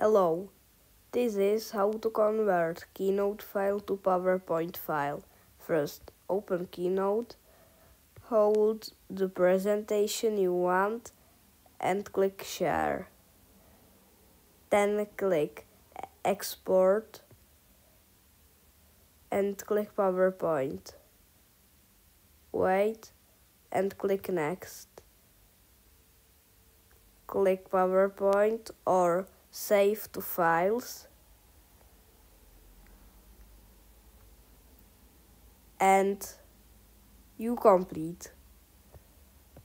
Hello, this is how to convert Keynote file to PowerPoint file. First, open Keynote, hold the presentation you want and click Share. Then click Export and click PowerPoint. Wait and click Next. Click PowerPoint or save to files and you complete